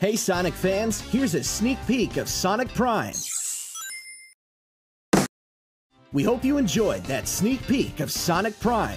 Hey Sonic fans, here's a sneak peek of Sonic Prime. We hope you enjoyed that sneak peek of Sonic Prime.